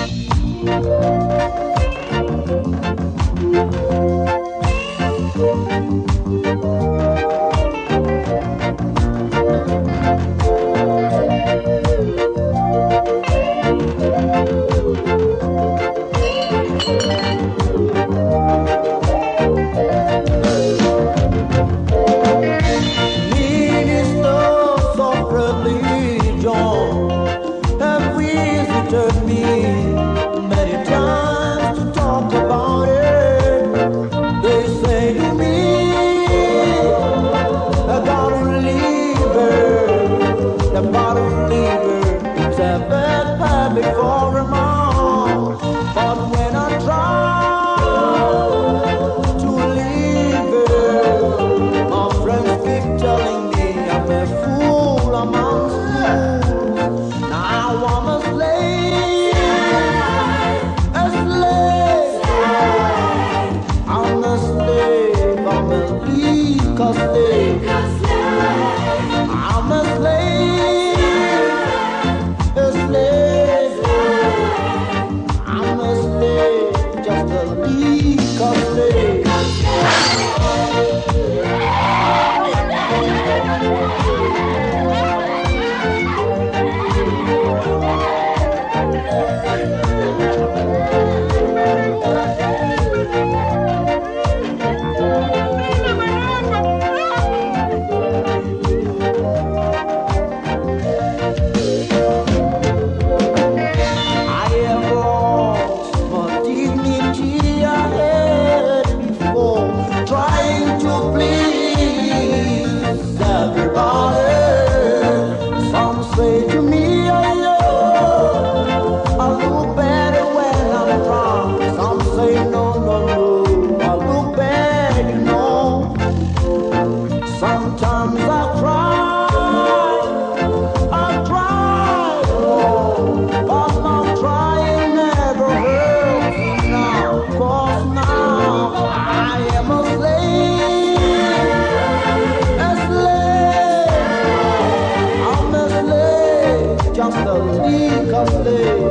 just a leak of